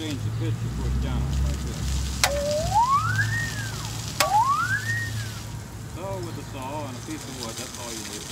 change the pitch, you push down like this. So with a saw and a piece of wood, that's all you need.